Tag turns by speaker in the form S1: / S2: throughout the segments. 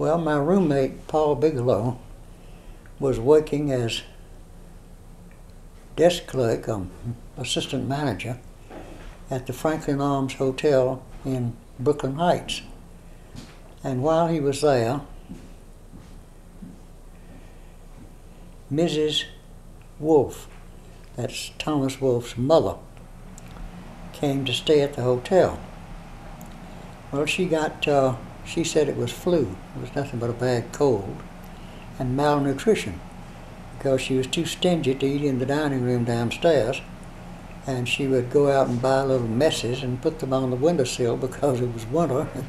S1: Well, my roommate, Paul Bigelow, was working as desk clerk, um, assistant manager, at the Franklin Arms Hotel in Brooklyn Heights. And while he was there, Mrs. Wolfe, that's Thomas Wolfe's mother, came to stay at the hotel. Well, she got, uh, she said it was flu. It was nothing but a bad cold and malnutrition because she was too stingy to eat in the dining room downstairs. And she would go out and buy little messes and put them on the windowsill because it was winter and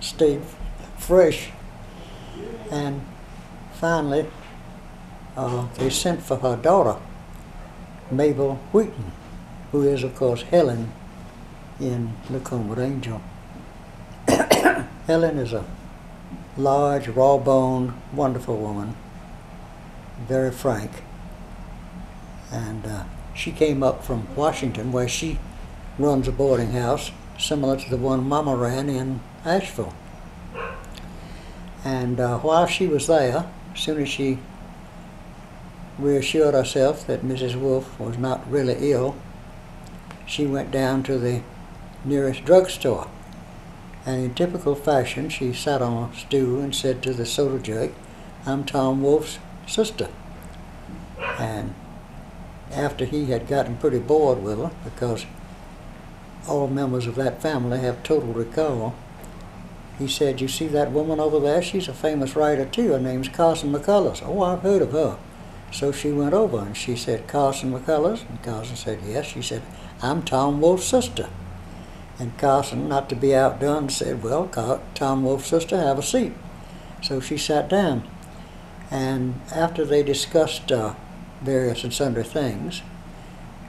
S1: stayed fresh. And finally, uh, they sent for her daughter, Mabel Wheaton, who is, of course, Helen in Look Homeward Angel. Helen is a large, raw boned, wonderful woman, very frank. And uh, she came up from Washington, where she runs a boarding house similar to the one Mama ran in Asheville. And uh, while she was there, as soon as she reassured herself that Mrs. Wolfe was not really ill, she went down to the nearest drugstore. And in typical fashion, she sat on a stool and said to the soda jug, I'm Tom Wolfe's sister. And after he had gotten pretty bored with her, because all members of that family have total recall, he said, You see that woman over there? She's a famous writer too. Her name's Carson McCullers. Oh, I've heard of her. So she went over and she said, Carson McCullers? And Carson said, Yes. She said, I'm Tom Wolfe's sister. And Carson, not to be outdone, said, Well, Tom Wolfe's sister, have a seat. So she sat down. And after they discussed uh, various and sundry things,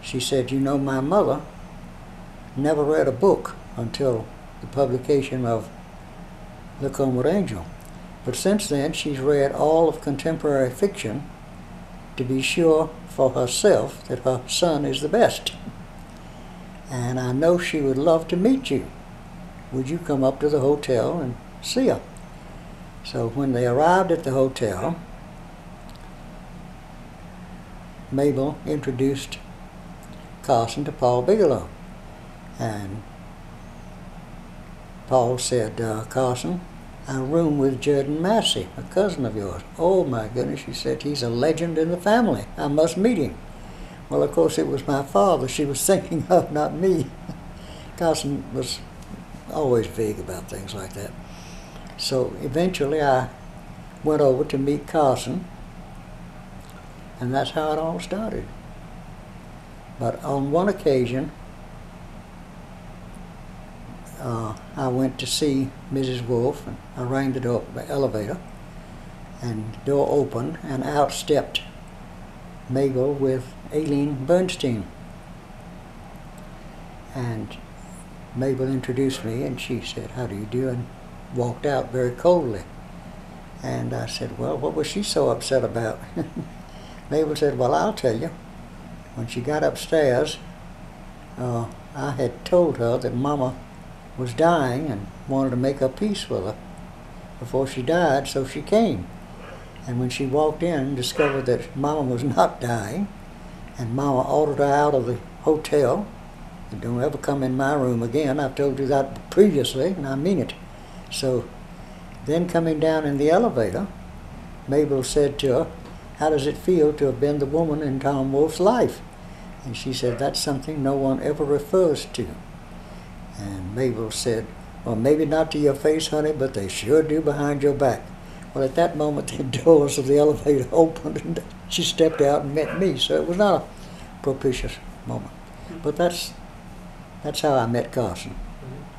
S1: she said, You know, my mother never read a book until the publication of Look Homeward Angel. But since then, she's read all of contemporary fiction to be sure for herself that her son is the best. And I know she would love to meet you. Would you come up to the hotel and see her? So when they arrived at the hotel, Mabel introduced Carson to Paul Bigelow. And Paul said, uh, Carson, I room with Jordan Massee, a cousin of yours. Oh my goodness, she said, he's a legend in the family. I must meet him. Well, of course, it was my father she was thinking of, not me. Carson was always vague about things like that. So eventually I went over to meet Carson, and that's how it all started. But on one occasion, uh, I went to see Mrs. Wolfe, and I rang the door, the elevator, and the door opened, and out stepped Mabel with Aline Bernstein. And Mabel introduced me, and she said, "How do you do?" and walked out very coldly. And I said, "Well, what was she so upset about?" Mabel said, "Well, I'll tell you. When she got upstairs, uh, I had told her that Mama was dying and wanted to make a peace with her before she died, so she came. And when she walked in, discovered that Mama was not dying, and Mama ordered her out of the hotel. And don't ever come in my room again. I've told you that previously, and I mean it. So then coming down in the elevator, Mabel said to her, How does it feel to have been the woman in Tom Wolfe's life? And she said, That's something no one ever refers to. And Mabel said, Well, maybe not to your face, honey, but they sure do behind your back. Well, at that moment, the doors of the elevator opened and she stepped out and met me. So it was not a propitious moment. But that's, that's how I met Carson. Mm-hmm.